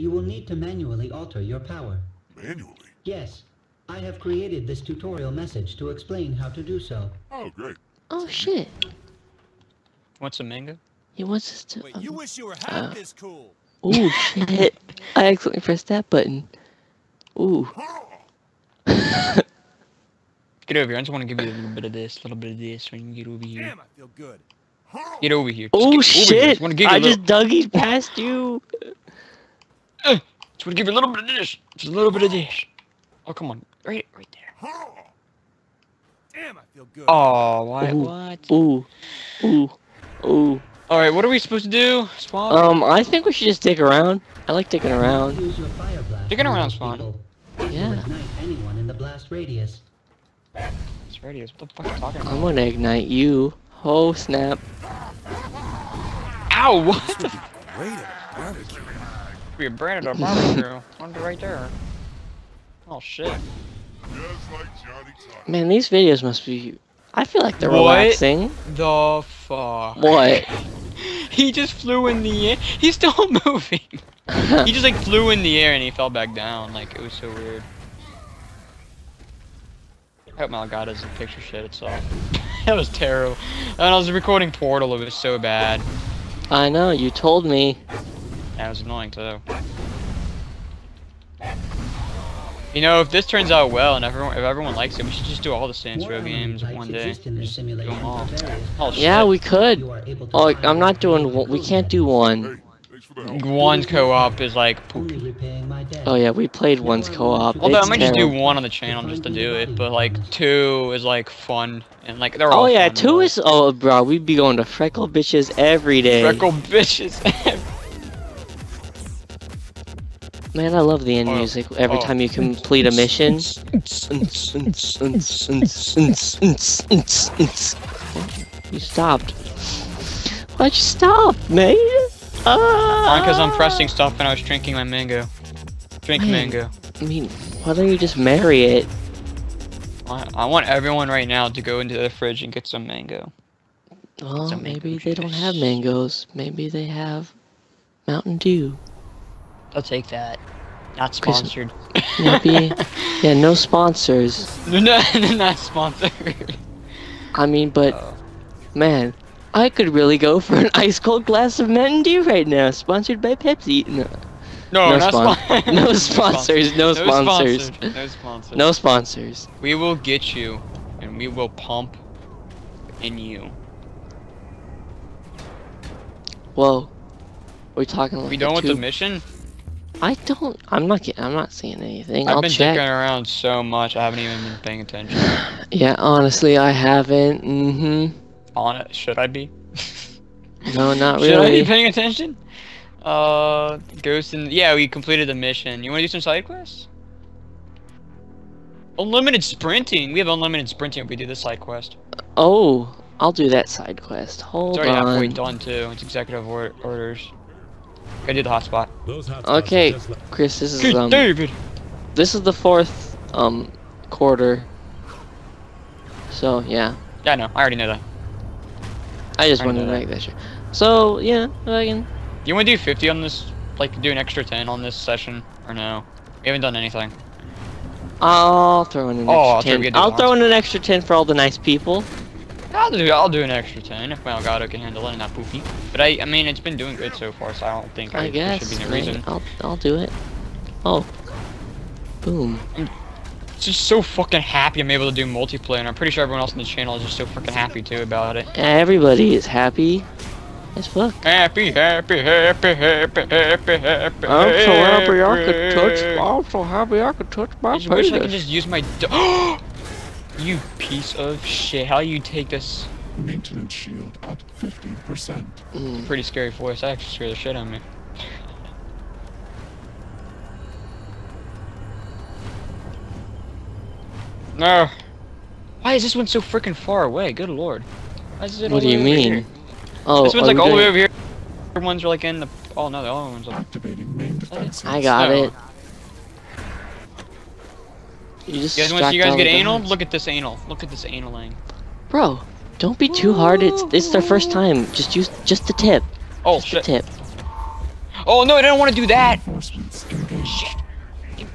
you will need to manually alter your power. Manually? Yes, I have created this tutorial message to explain how to do so. Oh, great. Oh shit. Want some mango? He wants us to. Wait, you um, wish you were half uh, this cool. Ooh shit. I accidentally pressed that button. Ooh. Get over here. I just want to give you a little bit of this, a little bit of this when you get over here. Damn, I feel good. Get over here. Just Oh get over here. shit! Just want to give you a I little, just duggied past you. Just want to give you a little bit of this. Just a little bit of this. Oh come on, right, right there. Damn, I feel good. Oh, why? Ooh. What? Ooh. Ooh. Ooh. All right, what are we supposed to do? Spawn? Um, I think we should just dig around. I like digging around. Use your fire blast Digging around, Spawn. people. It will Yeah. ignite anyone in the blast radius. It's radios. What the fuck are you talking about? I'm gonna ignite you. Oh snap. Ow! What? the Wait a minute. We branded our barbecue. Under right there. Oh shit. Like Man, these videos must be. I feel like they're What? relaxing. The fuck? What? he just flew in the air. He's still moving. He just like flew in the air and he fell back down. Like it was so weird. I hope Malgod doesn't picture shit itself. that was terrible. And I was recording Portal. It was so bad. I know. You told me. That was annoying too. You know, if this turns out well and everyone, if everyone likes it, we should just do all the Saints Row games one day. exist in this Just do simulation them all. for various Oh. Yeah, we could. You are able to Oh, find I'm not doing. one- We can't do one. thanks for the help. One co-op is like poop. Only repaying my debt. Oh yeah, we played one's co-op. Although I It's might just do one on the channel just to do it, but like two is like fun and like they're oh, all. Oh yeah, fun, two though. is. Oh bro, we'd be going to Freckle Bitch's every day. Freckle Bitch's. Man, I love the end Oh, music. Every oh. time you complete a mission. you stopped. Why'd you stop, man? Ah. Because I'm pressing stuff and I was drinking my mango. Drink Man. mango. I mean, why don't you just marry it? I, I want everyone right now to go into the fridge and get some mango. Well, Some maybe mango they don't have mangoes. Maybe they have Mountain Dew. I'll take that. Not sponsored. Maybe. yeah, no sponsors. no, not sponsored. I mean, but Oh. man, I could really go for an ice cold glass of Mountain Dew right now, sponsored by Pepsi. No, No, No not spon- spon- no sponsors, no sponsors. sponsored, No sponsors. no sponsors. We will get you, and we will pump in you. Whoa, we're talking like we a done with the mission? I don't. I'm not. get- I'm not seeing anything. I've I'll been check. dicking around so much, I haven't even been paying attention. Yeah, honestly, I haven't. Mm-hmm. On it, should I be? No, not really. Should I be paying attention? Uh, Ghost and yeah, we completed the mission. You want to do some side quests? Unlimited sprinting. We have unlimited sprinting if we do this side quest. Oh, I'll do that side quest. Hold on. It's already halfway done too. It's executive or orders. Gotta do the hotspot. Those hotspots Okay, are just like- Chris, this is Good um, David. this is the fourth um quarter. So yeah, Yeah, I know. I already know that. I just I wanted to make that sure. So yeah, I can. You want to do 50 on this? Like do an extra 10 on this session or no? We haven't done anything. I'll throw in an Oh, I'll extra throw- ten. we I'll throw in an extra ten for all the nice people. I'll do. I'll do an extra 10 if Malgado can handle it and not poopy. But I, I mean, it's been doing good so far, so I don't think I, I guess. should be no man. reason. I'll I'll do it. Oh, boom. It's just so fucking happy I'm able to do multiplayer, and I'm pretty sure everyone else on the channel is just so freaking happy too about it. Everybody is happy as fuck. Happy, happy, happy, happy, happy, happy. I'm so happy I could touch. I'm so happy I could touch my I just wish I could just use my. d- you piece of shit! How you take this Maintenance shield at 50%. Mm. pretty scary voice? That actually scared the shit out of me. No. Why is this one so freaking far away? Good lord. Why is it all What do you mean? here? Oh, this one's are like all the way over here. The other ones are like in the. Oh no, the other ones are. Activating main defenses. I got No. it. You just You guys want you guys get anal? guys. Look at this anal. Look at this analing. Bro, don't be too hard. It's it's their first time. Just use just the tip. Oh just shit. the tip. Oh no, I don't want to do that. Reinforcements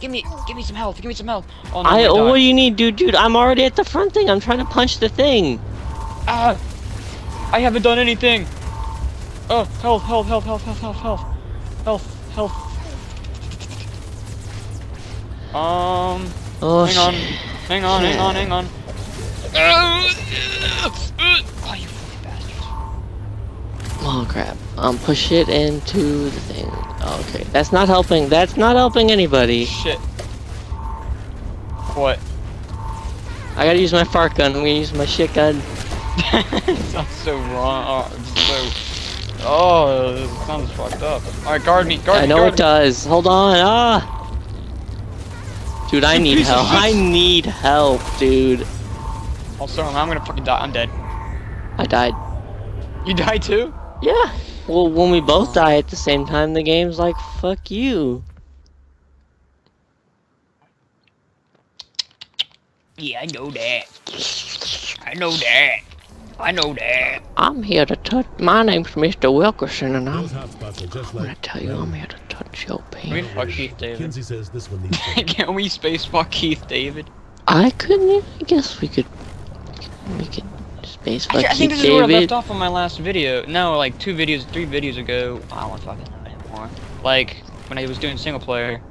give me, give me some health. Give me some health. Oh no, I. I'm What do you need, dude? Dude, I'm already at the front thing. I'm trying to punch the thing. Ah! I haven't done anything. Oh, health, health, health, health, health, health, health, health, health. Um, Oh hang on, shit. hang on, hang on, hang on. Oh, you fucking bastards. Oh crap. Um, push it into the thing. Okay, that's not helping. That's not helping anybody. Shit. What? I gotta use my fart gun. I'm gonna use my shit gun. sounds so wrong. Oh, it's so. Oh, it sounds fucked up. Alright, guard me, guard I know guard it does. Hold on. Ah. Dude, I need help. I need help, dude. Also, I'm gonna fucking die. I'm dead. I died. You died too? Yeah. Well, when we both die at the same time, the game's like, fuck you. Yeah, I know that. I know that. I know that. I'm here to touch. My name's Mr. Wilkerson, and I'm Those hotspots are just I'm gonna tell you, I'm here to touch your Can we penis. fuck Keith David? Kinzie says this one needs. to- Can we space fuck Keith David? I couldn't. I guess we could. We could space fuck Actually, I think Keith this is where I David. left off on my last video. No, like two videos, three videos ago. I don't fucking know anymore. Like when I was doing single player.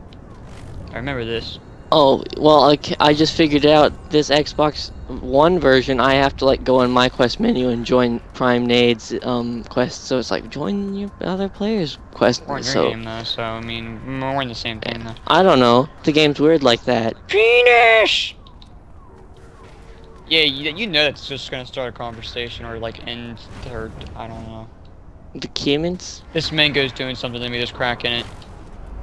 I remember this. Oh well, I, I just figured out this Xbox One version. I have to like go in my quest menu and join PrimeNadez um quest. So it's like join your other players quest. We're your So game though, so I mean, we're in the same thing though. I don't know. The game's weird like that. Penis. Yeah, you, you know that's just gonna start a conversation or like end or I don't know. The Kiemens. This mango's doing something to me. There's crack in it.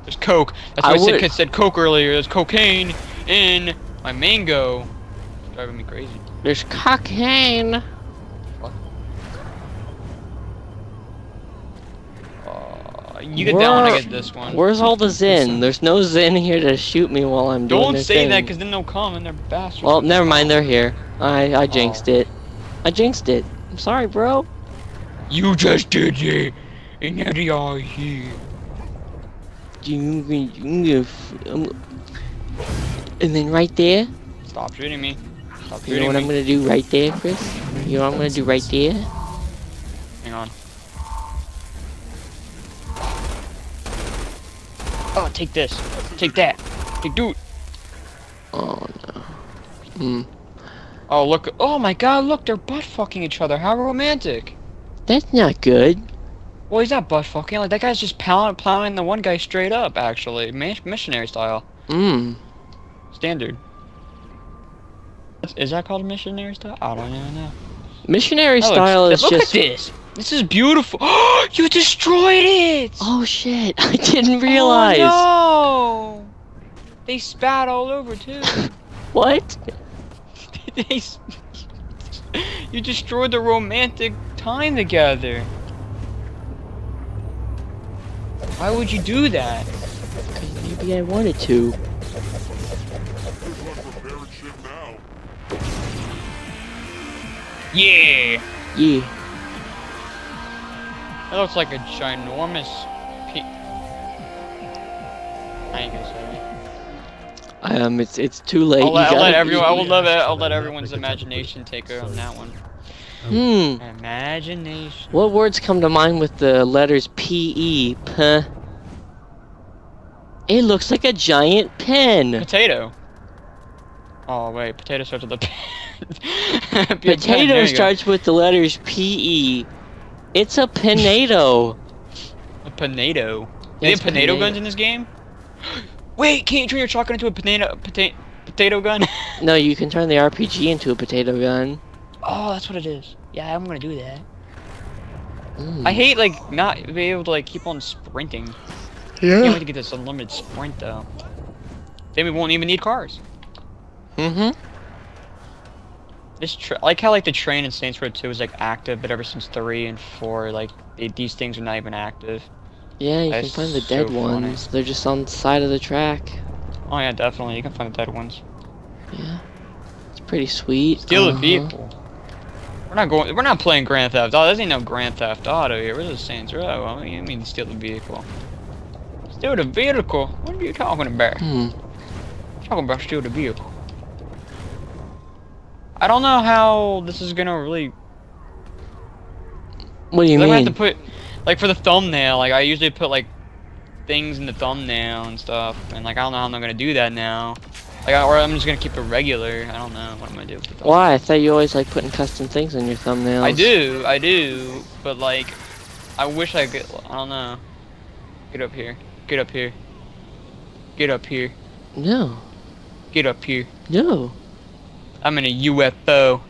There's coke. That's why I, said, would- I said coke earlier. There's cocaine in my mango. It's driving me crazy. There's cocaine. Uh, you get that one, I get this one. Where's all the Zin? There's no Zin here to shoot me while I'm doing Don't say that, because then they'll come and they're bastards. Well, never mind. They're here. I I jinxed Oh. it. I jinxed it. I'm sorry, bro. You just did it, and now they are here. You, you, you, um, and then right there, Stop shooting me. Stop you know what I'm gonna do right there, Chris? You know what I'm gonna do right there? Hang on. Oh, take this. Take that. Take dude. Oh no. Hmm. Oh look. Oh my God! Look, they're butt fucking each other. How romantic. That's not good. Well, he's not butt fucking. Like that guy's just plowing, plowing the one guy straight up. Actually, missionary style, Mmm. standard. Is that called missionary style? I don't even know. Missionary Oh, it's- style is look just. at this. This is beautiful. you destroyed it. Oh shit! I didn't oh, realize. Oh, no! They spat all over too. What? they, you destroyed the romantic time together. Why would you do that? maybe I wanted to. Good luck repairing shit now. Yeah. Yeah. That looks like a ginormous. Pe- I ain't gonna say it. Um, it's it's too late. I'll You let, I'll let everyone. I will let. I'll let everyone's pick it up. imagination take over on that one. Hmm. Imagination. What words come to mind with the letters P E? P. It looks like a giant pen. Potato. Oh wait, potato starts with a pen. Potato starts with the letters P E. It's a pinado. A pinedo. They It's have potato pinedo. guns in this game? Wait, can't you turn your shotgun into a potato potato potato gun? no, you can turn the RPG into a potato gun. Oh, that's what it is. Yeah, I'm gonna do that. Mm. I hate like not being able to like keep on sprinting. Can't wait to get this unlimited sprint though. Then we won't even need cars. Mm-hmm. This tra- I like how like the train in Saints Row 2 is like active, but ever since three and four, like they, these things are not even active. Yeah, you can find the so dead funny. ones. They're just on the side of the track. Oh yeah, definitely. You can find the dead ones. Yeah. It's pretty sweet. Steal Uh-huh. the vehicle. We're not going. We're not playing Grand Theft Auto. This ain't no Grand Theft Auto here. We're just Saints Row. I mean, you mean steal the vehicle? Steal the vehicle? What are you talking about? Hmm. Talking about steal the vehicle. I don't know how this is gonna really. What do you mean? I'm have to put, like, for the thumbnail. Like, I usually put like things in the thumbnail and stuff, and like I don't know how I'm gonna do that now. Like, I- or I'm just gonna keep it regular. I don't know what I'm gonna do. With the. Why? I thought you always like putting custom things in your thumbnails. I do, I do, but like, I wish I could. I don't know. Get up here. Get up here. Get up here. No. Get up here. No. I'm in a UFO.